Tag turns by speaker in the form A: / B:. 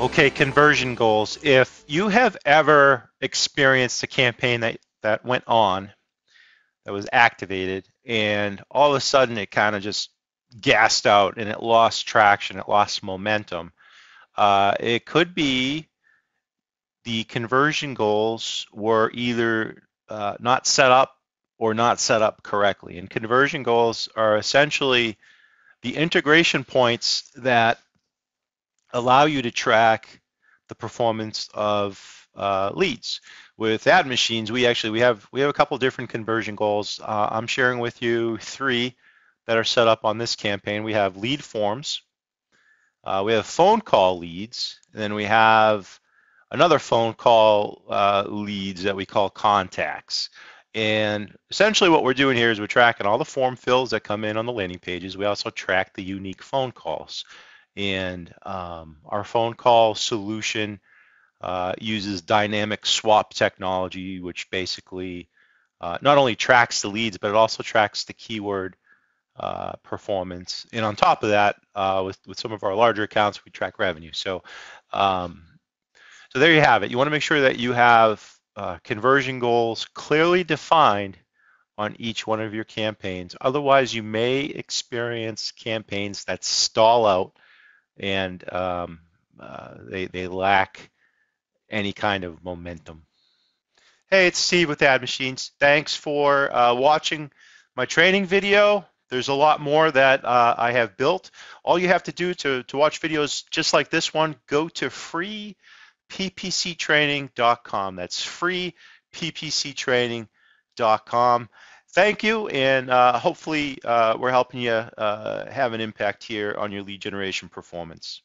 A: Okay, conversion goals. If you have ever experienced a campaign that, that went on, that was activated, and all of a sudden it kind of just gassed out and it lost traction, it lost momentum, uh, it could be the conversion goals were either uh, not set up or not set up correctly. And conversion goals are essentially the integration points that allow you to track the performance of uh, leads. With AdMachines, we actually we have we have a couple different conversion goals. Uh, I'm sharing with you three that are set up on this campaign. We have lead forms, uh, we have phone call leads, and then we have another phone call uh, leads that we call contacts. And essentially what we're doing here is we're tracking all the form fills that come in on the landing pages. We also track the unique phone calls. And um, our phone call solution uh, uses dynamic swap technology, which basically uh, not only tracks the leads, but it also tracks the keyword uh, performance. And on top of that, uh, with, with some of our larger accounts, we track revenue. So, um, so there you have it. You want to make sure that you have uh, conversion goals clearly defined on each one of your campaigns. Otherwise, you may experience campaigns that stall out and um, uh, they, they lack any kind of momentum. Hey, it's Steve with AdMachines. Thanks for uh, watching my training video. There's a lot more that uh, I have built. All you have to do to, to watch videos just like this one, go to freeppctraining.com. That's freeppctraining.com. Thank you, and uh, hopefully uh, we're helping you uh, have an impact here on your lead generation performance.